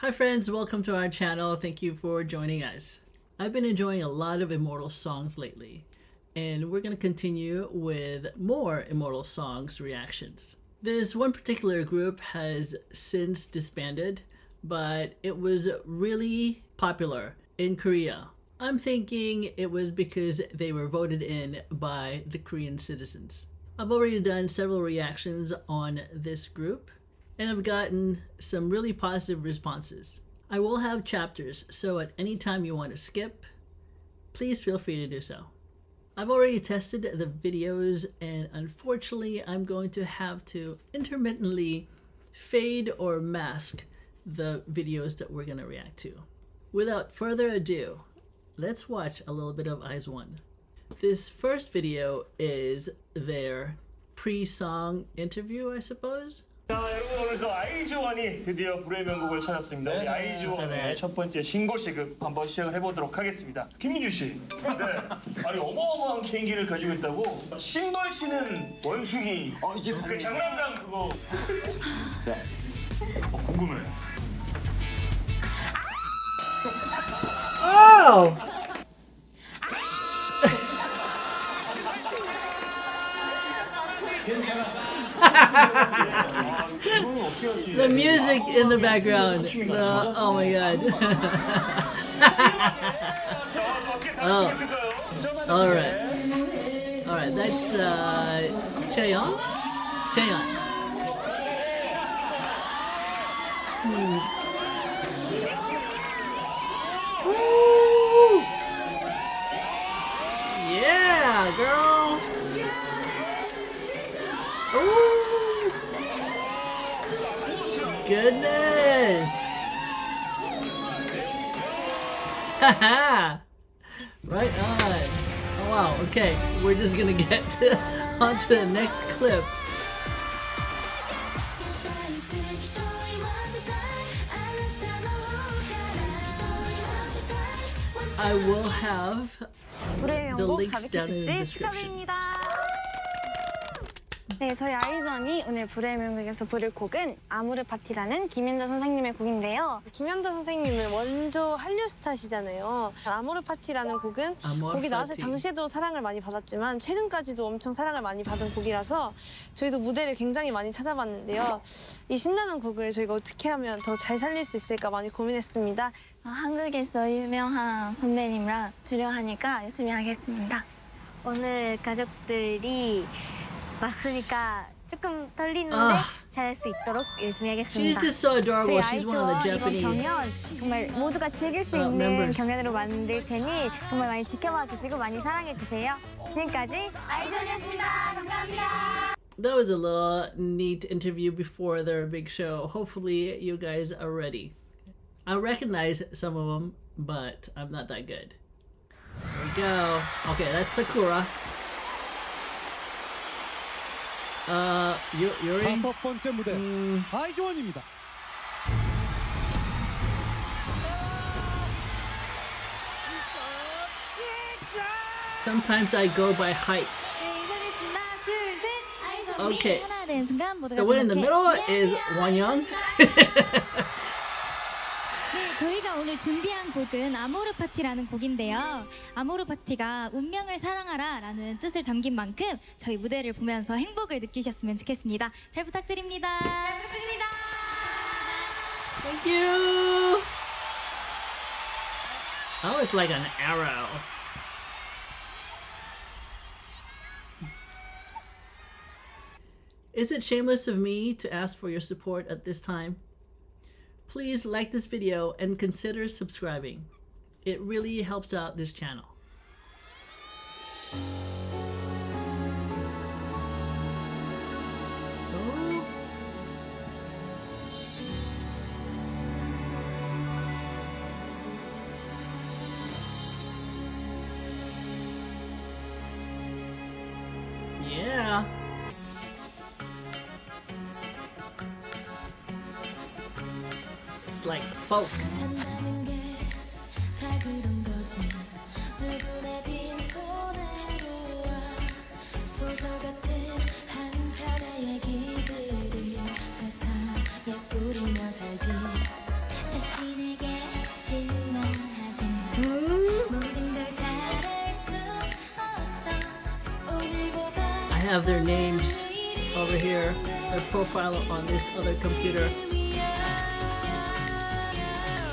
Hi friends, welcome to our channel. Thank you for joining us. I've been enjoying a lot of Immortal songs lately, and we're going to continue with more Immortal songs reactions. This one particular group has since disbanded, but it was really popular in Korea. I'm thinking it was because they were voted in by the Korean citizens. I've already done several reactions on this group, and I've gotten some really positive responses. I will have chapters, so at any time you want to skip, please feel free to do so. I've already tested the videos and unfortunately I'm going to have to intermittently fade or mask the videos that we're going to react to. Without further ado, let's watch a little bit of IZ*ONE. This first video is their pre-song interview, I suppose. 자 여러분 그래서 아이즈원이 드디어 불의 명곡을 찾았습니다. 우리 아이즈원의 네. 첫 번째 신고 시급 한번 시작을 해보도록 하겠습니다. 김민주 씨, 네, 아니 어마어마한 개인기를 가지고 있다고 심벌 치는 원숭이, 어, 이게 그 장난감 그거 어, 궁금해. Oh! 아, 하지? the music in the background. The, oh my god. oh. Alright. Alright, that's uh, Cheon. Cheon. right on. Oh wow, okay. We're just gonna get to, onto the next clip. I will have the links down in the description. 네, 저희 아이전이 오늘 불의 명곡에서 부를 곡은 아모르 파티라는 김현자 선생님의 곡인데요. 김현자 선생님은 원조 한류 스타시잖아요. 아모르 파티라는 곡은 아모르 곡이 나왔을 파티. 당시에도 사랑을 많이 받았지만 최근까지도 엄청 사랑을 많이 받은 곡이라서 저희도 무대를 굉장히 많이 찾아봤는데요. 이 신나는 곡을 저희가 어떻게 하면 더 잘 살릴 수 있을까 많이 고민했습니다. 어, 한국에서 유명한 선배님이랑 주려하니까 열심히 하겠습니다. 오늘 가족들이 왔으니까 조금 떨리는데 아. 잘할 수 있도록 열심히 She's 하겠습니다. just so adorable. She's one of the Japanese. 경연 정말 모두가 즐길 수 어, 있는 members. 경연으로 만들 테니 정말 많이 지켜봐 주시고 많이 사랑해 주세요. 지금까지 아이즈원이었습니다. 감사합니다. That was a little neat interview before their big show. Hopefully, you guys are ready. I recognize some of them, but I'm not that good. There we go. Okay, that's Sakura. 아, 요, 요리. 다섯 번째 무대 음. 아이즈원입니다. Sometimes I go by height. Okay. The one in the middle is Wonyoung. 저희가 오늘 준비한 곡은 아모르 파티라는 곡인데요. 아모르 파티가 운명을 사랑하라 라는 뜻을 담긴 만큼 저희 무대를 보면서 행복을 느끼셨으면 좋겠습니다. 잘 부탁드립니다. 잘 부탁드립니다. Thank you. Oh, it's like an arrow. Is it shameless of me to ask for your support at this time? Please like this video and consider subscribing. It really helps out this channel. like folk. I have their names over here, their profile on this other computer.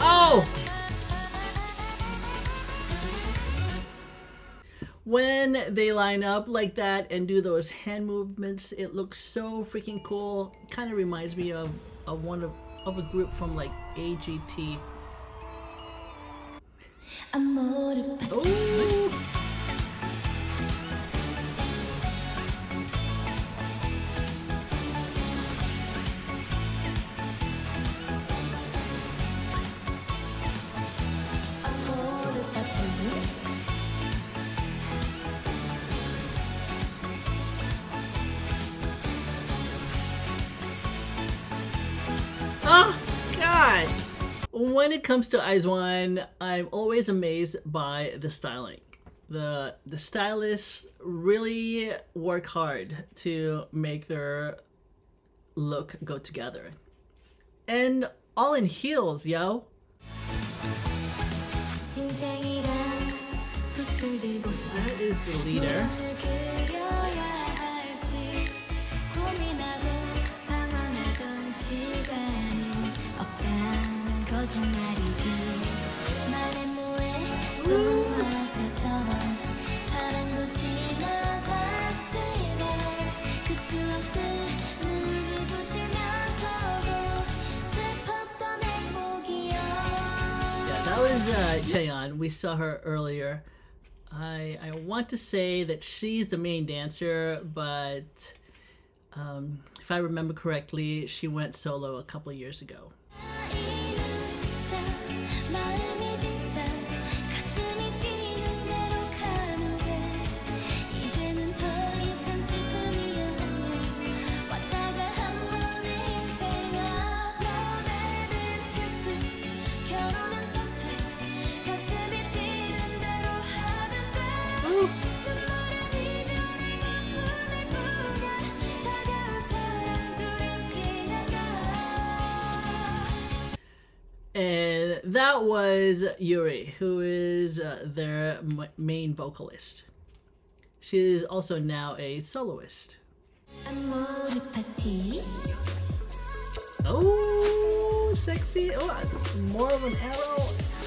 Oh! When they line up like that and do those hand movements, it looks so freaking cool. Kind of reminds me of, of one of, of a group from like AGT. Amore Oh! when it comes to IZ*ONE, I'm always amazed by the styling. The, the stylists really work hard to make their look go together. And all in heels, yo! That is the leader. Was uh, Cheon. We saw her earlier. I I want to say that she's the main dancer, but um, if I remember correctly, she went solo a couple years ago. that was Yuri, who is uh, their main vocalist. She is also now a soloist. Oh, sexy. Oh, more of an arrow.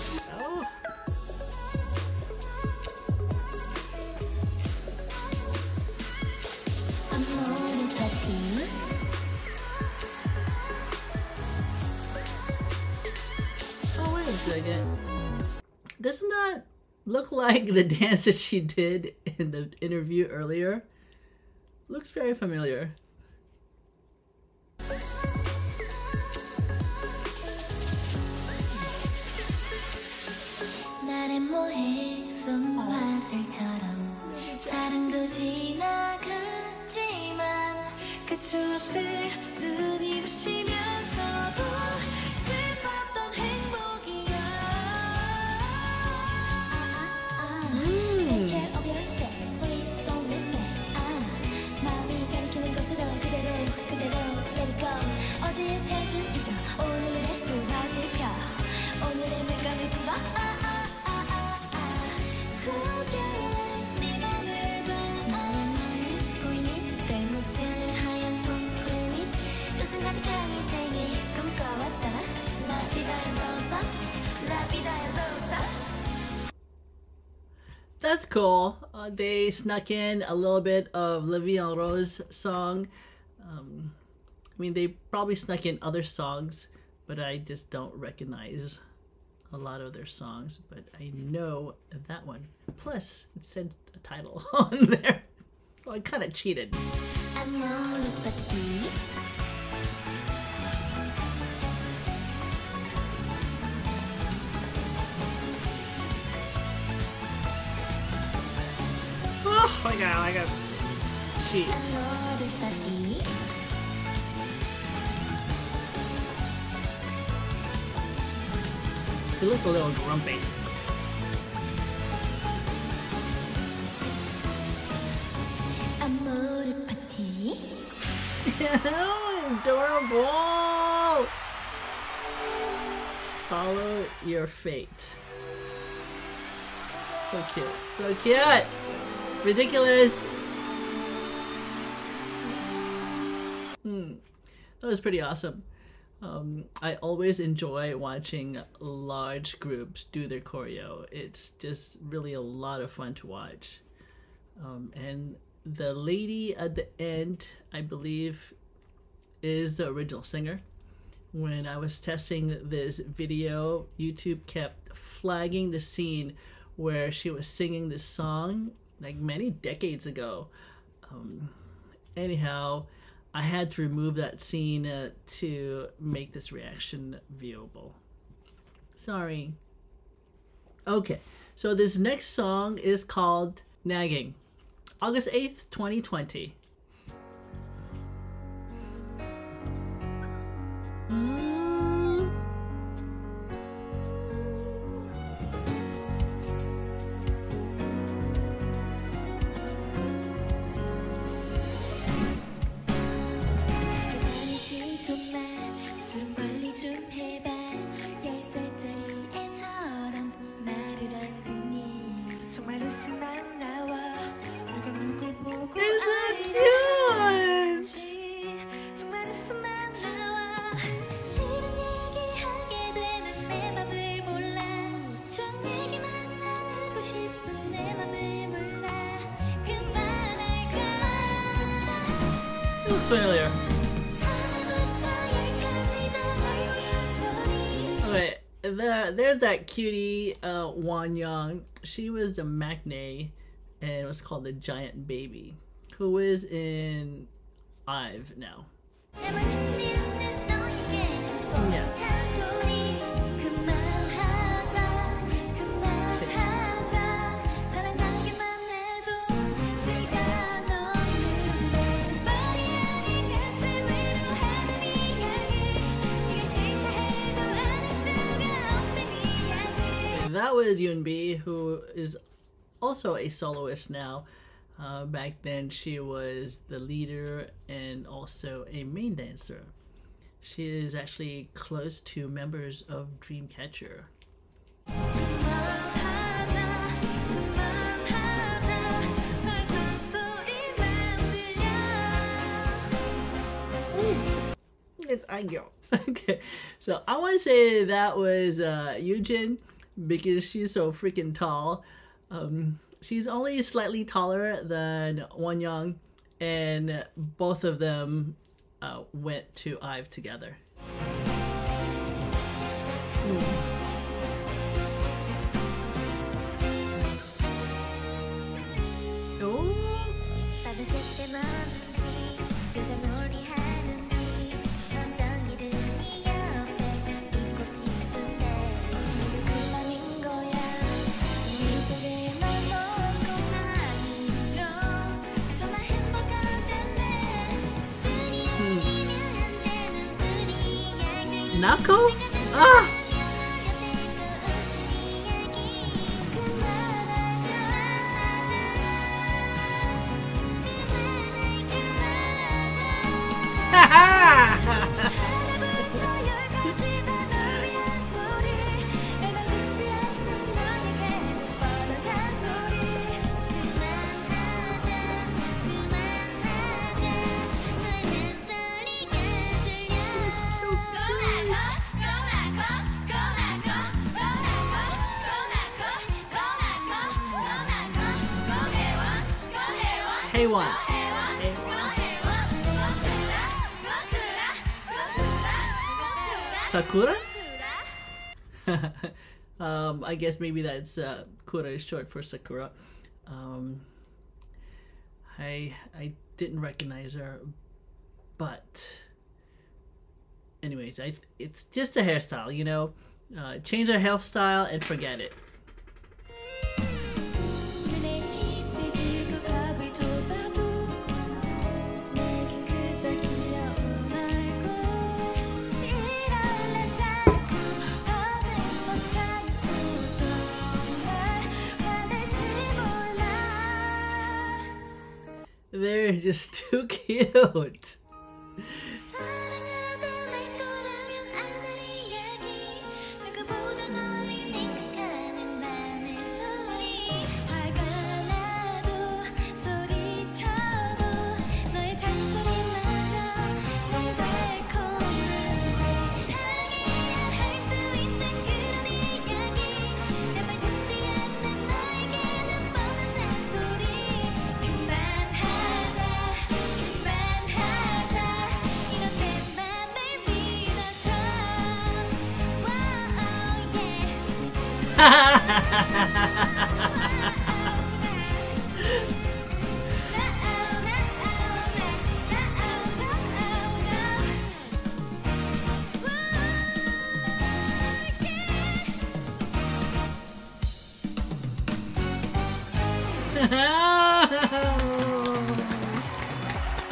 Second. Doesn't that look like the dance that she did in the interview earlier? Looks very familiar. That's cool. Uh, they snuck in a little bit of La Vie Rose song. Um, I mean, they probably snuck in other songs, but I just don't recognize a lot of their songs, but I know that one. Plus, it said a title on there. So I kind of cheated. Oh my god, I got cheese. He looked a little grumpy. Adorable! Follow your fate. So cute. So cute! Ridiculous! Hmm. That was pretty awesome. Um, I always enjoy watching large groups do their choreo. It's just really a lot of fun to watch. Um, and the lady at the end, I believe, is the original singer. When I was testing this video, YouTube kept flagging the scene where she was singing this song like many decades ago. Um, anyhow, I had to remove that scene uh, to make this reaction viewable. Sorry. Okay, so this next song is called Nagging. August 8th, 2020. Familiar. Okay, the, there's that cutie uh, Wonyoung. She was a maknae, and it was called the Giant Baby, who is in Ive now. is Yoon who is also a soloist now. Uh, back then, she was the leader and also a main dancer. She is actually close to members of Dreamcatcher. I go. Okay, so I want to say that was uh, Yujin because she's so freaking tall. Um, she's only slightly taller than Won Young, and both of them uh, went to IVE together. Oh. Knuckle? Ah! Sakura? um, I guess maybe that's uh, Kura is short for Sakura. Um, I I didn't recognize her, but anyways, I it's just a hairstyle, you know. Uh, change her hairstyle and forget it. They're just too cute.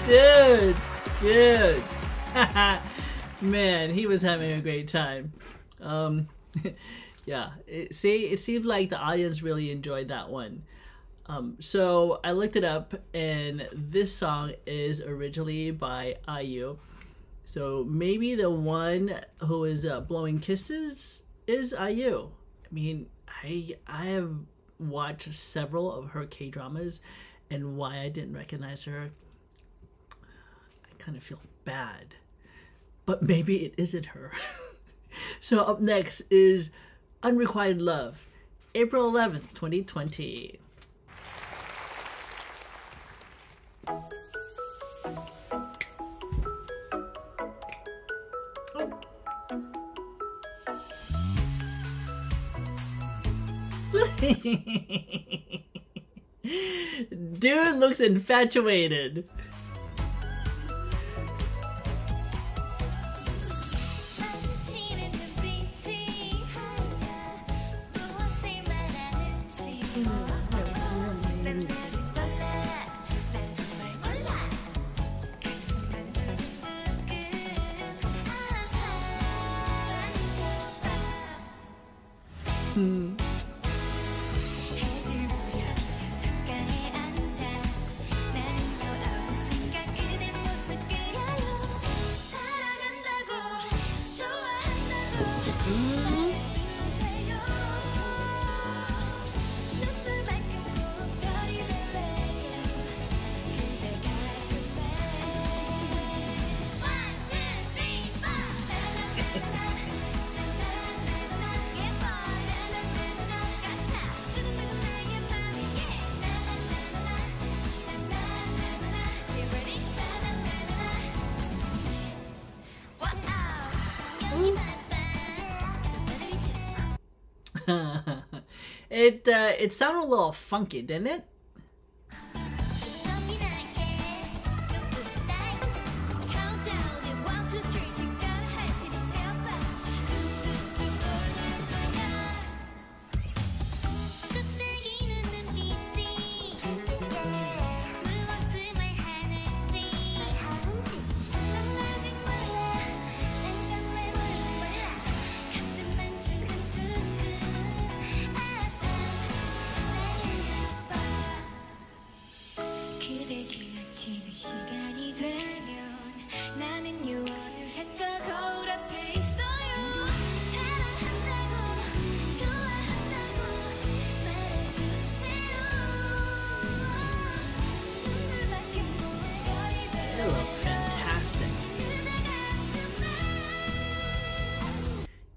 dude, dude. Man, he was having a great time. Um, yeah it, see it seemed like the audience really enjoyed that one. Um, so i looked it up and this song is originally by iu so maybe the one who is uh, blowing kisses is iu i mean i i have watched several of her k dramas and why i didn't recognize her i kind of feel bad. But maybe it isn't her. So up next is Unrequited Love, April 11th, 2020. Dude looks infatuated. Hmm. It uh, it sounded a little funky, didn't it?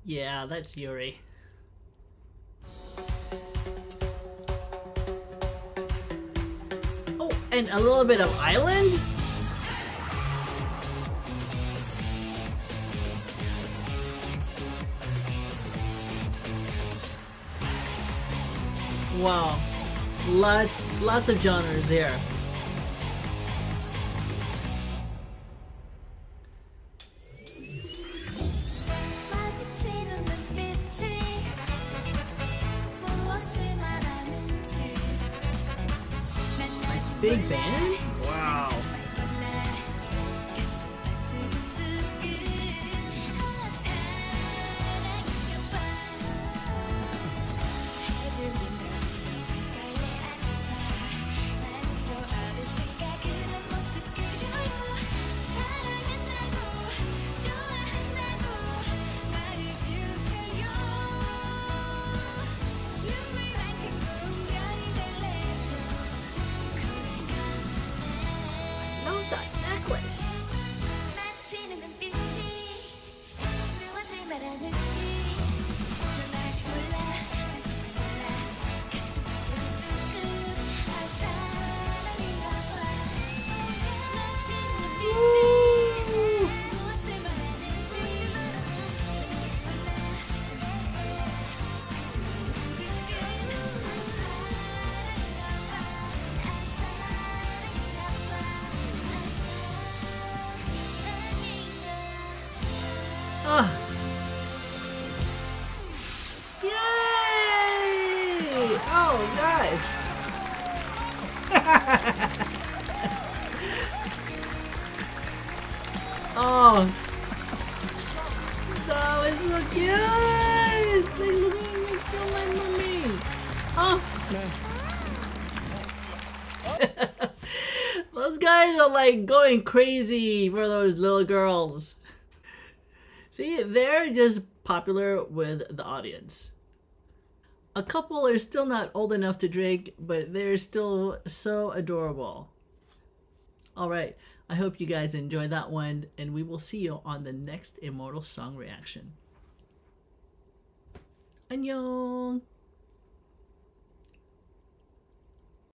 Yeah, that's Yuri. Oh, and a little bit of island? Wow. Lots, lots of genres here. Big band. Wow. Oh. That was so cute. They look at my mommy. Oh. those guys are like going crazy for those little girls. See, they're just popular with the audience. A couple are still not old enough to drink, but they're still so adorable. All right, I hope you guys enjoyed that one, and we will see you on the next Immortal Song reaction. Annyeong!